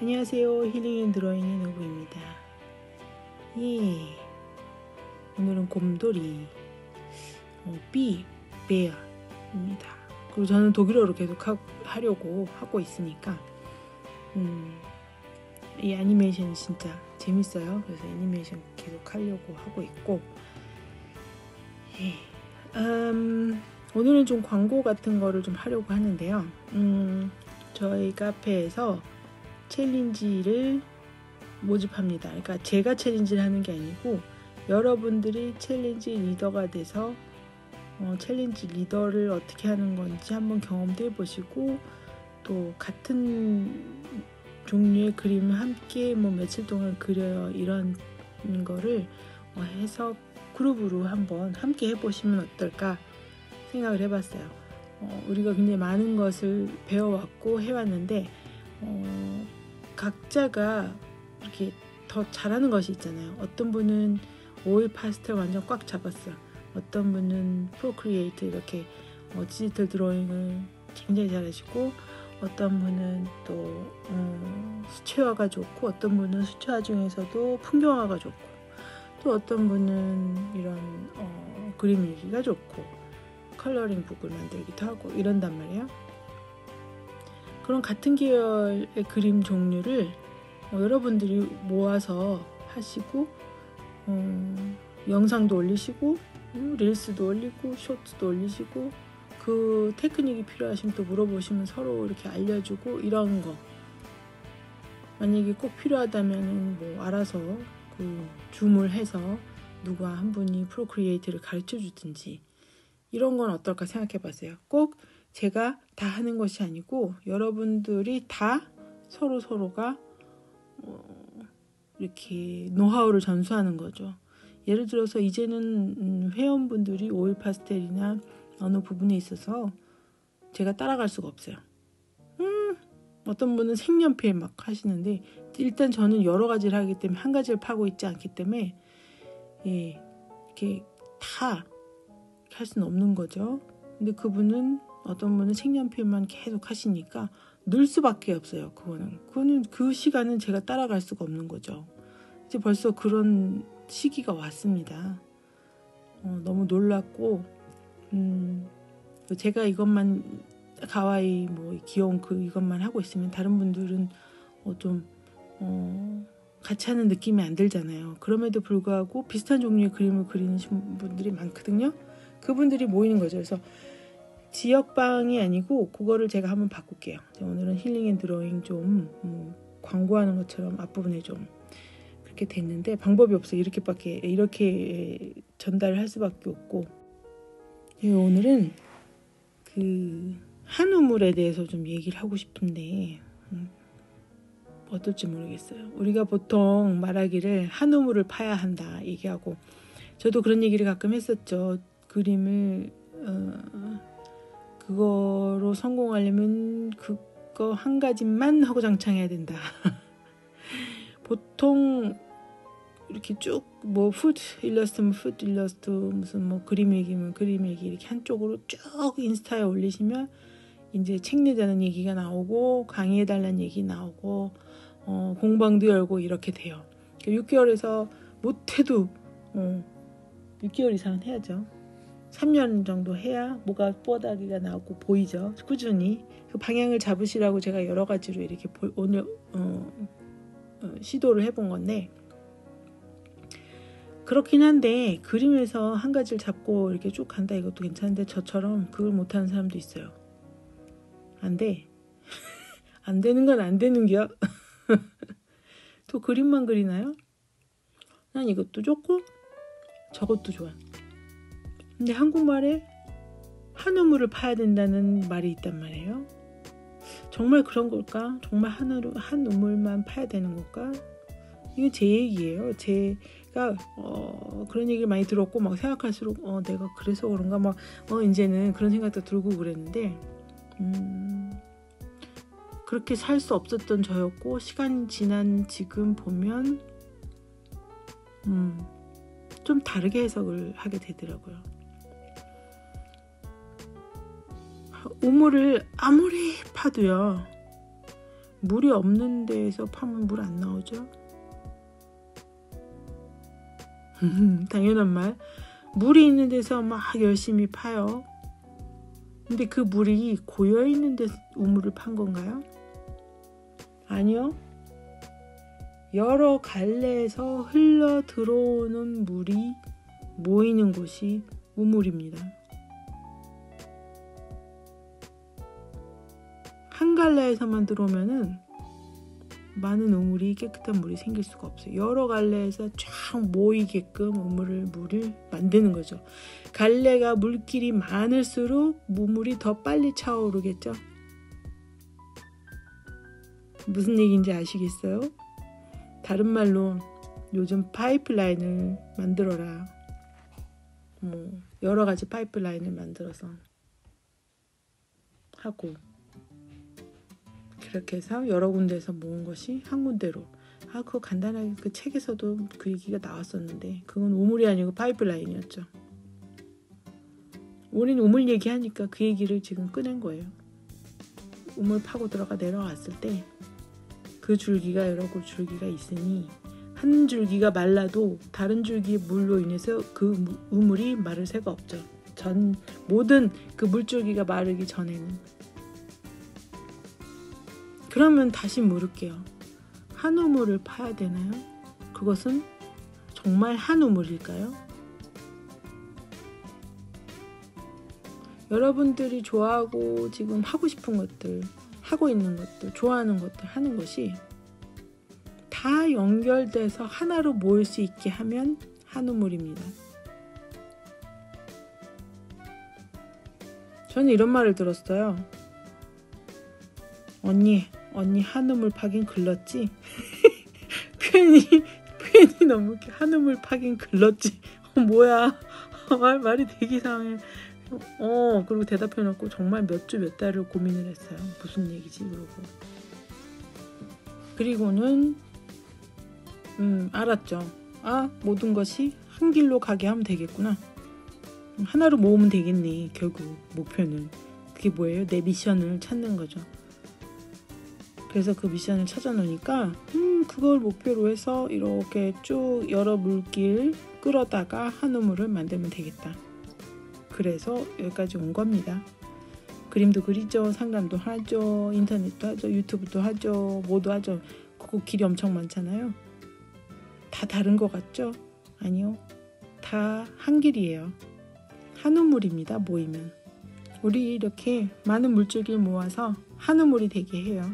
안녕하세요. Healing and Drawing의 노부입니다. 예. 오늘은 곰돌이 어, B Bär입니다. 그리고 저는 독일어로 계속 하, 하려고 하고 있으니까 음, 이 애니메이션 진짜 재밌어요. 그래서 애니메이션 계속 하려고 하고 있고 예. 음, 오늘은 좀 광고 같은 거를 좀 하려고 하는데요. 음, 저희 카페에서 챌린지를 모집합니다. 그러니까 제가 챌린지를 하는 게 아니고 여러분들이 챌린지 리더가 돼서 어, 챌린지 리더를 어떻게 하는 건지 한번 경험도 해보시고 또 같은 종류의 그림을 함께 뭐 며칠 동안 그려요 이런 거를 어, 해서 그룹으로 한번 함께 해보시면 어떨까 생각을 해봤어요. 어, 우리가 굉장히 많은 것을 배워왔고 해왔는데 어, 각자가 이렇게 더 잘하는 것이 있잖아요. 어떤 분은 오일 파스텔 완전 꽉 잡았어. 어떤 분은 Procreate 이렇게 어, 디지털 드로잉을 굉장히 잘하시고 어떤 분은 또 어, 수채화가 좋고 어떤 분은 수채화 중에서도 풍경화가 좋고 또 어떤 분은 이런 어, 그림 일기가 좋고 컬러링 북을 만들기도 하고 이런단 말이에요. 그런 같은 계열의 그림 종류를 어, 여러분들이 모아서 하시고 어, 영상도 올리시고 음, 릴스도 올리고 쇼츠도 올리시고 그 테크닉이 필요하시면 또 물어보시면 서로 이렇게 알려주고 이런 거 만약에 꼭 필요하다면 뭐 알아서 그 Zoom을 해서 누가 한 분이 Procreate를 가르쳐 주든지 이런 건 어떨까 생각해 봤어요. 꼭 제가 다 하는 것이 아니고 여러분들이 다 서로 서로가 어, 이렇게 노하우를 전수하는 거죠. 예를 들어서 이제는 음, 회원분들이 오일 파스텔이나 어느 부분에 있어서 제가 따라갈 수가 없어요. 음, 어떤 분은 색연필 막 하시는데 일단 저는 여러 가지를 하기 때문에 한 가지를 파고 있지 않기 때문에 예, 이렇게 다 할 수는 없는 거죠. 근데 그분은 어떤 분은 색연필만 계속 하시니까 늘 수밖에 없어요. 그거는 그거는 그 시간은 제가 따라갈 수가 없는 거죠. 이제 벌써 그런 시기가 왔습니다. 어, 너무 놀랐고 음, 제가 이것만 かわいい 뭐 귀여운 그 이것만 하고 있으면 다른 분들은 어, 좀 어, 같이 하는 느낌이 안 들잖아요. 그럼에도 불구하고 비슷한 종류의 그림을 그리는 분들이 많거든요. 그분들이 모이는 거죠. 그래서 지역방이 아니고 그거를 제가 한번 바꿀게요. 오늘은 healing and drawing 좀 음, 광고하는 것처럼 앞부분에 좀 그렇게 됐는데 방법이 없어요. 이렇게밖에 이렇게 전달을 할 수밖에 없고 예, 오늘은 그 한우물에 대해서 좀 얘기를 하고 싶은데 음, 어떨지 모르겠어요. 우리가 보통 말하기를 한우물을 파야 한다 얘기하고 저도 그런 얘기를 가끔 했었죠. 그림을 어, 그거로 성공하려면 그거 한 가지만 하고 장창해야 된다. 보통 이렇게 쭉 뭐 food 일러스트면 food 일러스트 무슨 뭐 그림 얘기면 그림 얘기 이렇게 한쪽으로 쭉 인스타에 올리시면 이제 책 내자는 얘기가 나오고 강의해 달라는 얘기 나오고 어, 공방도 열고 이렇게 돼요. 6개월에서 못해도 어, 6개월 이상은 해야죠. 3년 정도 해야 뭐가 뽀다기가 나오고 보이죠. 꾸준히 그 방향을 잡으시라고 제가 여러 가지로 이렇게 오늘 어, 어, 시도를 해본 건데 그렇긴 한데 그림에서 한 가지를 잡고 이렇게 쭉 간다 이것도 괜찮은데 저처럼 그걸 못하는 사람도 있어요. 안 돼. 안 되는 건 안 되는겨. 또 그림만 그리나요? 난 이것도 좋고 저것도 좋아. 근데 한국말에 한우물을 파야 된다는 말이 있단 말이에요. 정말 그런 걸까? 정말 한우를 한 우물만 파야 되는 걸까? 이거 제 얘기예요. 제가 어, 그런 얘기를 많이 들었고 막 생각할수록 어, 내가 그래서 그런가 막 어, 이제는 그런 생각도 들고 그랬는데 음, 그렇게 살 수 없었던 저였고 시간 지난 지금 보면 음, 좀 다르게 해석을 하게 되더라고요. 우물을 아무리 파도요. 물이 없는 데에서 파면 물 안 나오죠? 당연한 말. 물이 있는 데서 막 열심히 파요. 근데 그 물이 고여 있는 데 우물을 판 건가요? 아니요. 여러 갈래에서 흘러 들어오는 물이 모이는 곳이 우물입니다. 갈래에서만 들어오면은 많은 우물이 깨끗한 물이 생길 수가 없어요. 여러 갈래에서 쫙 모이게끔 우물을 물을 만드는 거죠. 갈래가 물길이 많을수록 우물이 더 빨리 차오르겠죠. 무슨 얘기인지 아시겠어요? 다른 말로 요즘 파이프라인을 만들어라. 뭐 여러 가지 파이프라인을 만들어서 하고 그렇게 해서 여러 군데에서 모은 것이 한 군데로 아 그거 간단하게 그 책에서도 그 얘기가 나왔었는데 그건 우물이 아니고 파이프라인이었죠. 우린 우물 얘기하니까 그 얘기를 지금 꺼낸 거예요. 우물 파고 들어가 내려갔을 때 그 줄기가 여러 줄기가 있으니 한 줄기가 말라도 다른 줄기의 물로 인해서 그 우물이 마를 새가 없죠. 전 모든 그 물줄기가 마르기 전에는 그러면 다시 물을게요. 한 우물을 파야 되나요? 그것은 정말 한 우물일까요? 여러분들이 좋아하고 지금 하고 싶은 것들, 하고 있는 것들, 좋아하는 것들 하는 것이 다 연결돼서 하나로 모일 수 있게 하면 한 우물입니다. 저는 이런 말을 들었어요. 언니, 언니 한우물 파긴 글렀지? 표현이 표현이 너무. 한우물 파긴 글렀지. 어, 뭐야? 말 말이 되게 이상해. 어 그리고 대답해놓고 정말 몇 주 몇 달을 고민을 했어요. 무슨 얘기지 그러고. 그리고는 음 알았죠. 아 모든 것이 한 길로 가게 하면 되겠구나. 하나로 모으면 되겠네. 결국 목표는 그게 뭐예요? 내 미션을 찾는 거죠. 그래서 그 미션을 찾아놓으니까 음 그걸 목표로 해서 이렇게 쭉 여러 물길 끌어다가 한 우물을 만들면 되겠다. 그래서 여기까지 온 겁니다. 그림도 그리죠, 상담도 하죠, 인터넷도 하죠, 유튜브도 하죠, 뭐도 하죠. 그거 길이 엄청 많잖아요. 다 다른 것 같죠? 아니요. 다 한 길이에요. 한 우물입니다, 모이면. 우리 이렇게 많은 물줄기를 모아서 한 우물이 되게 해요.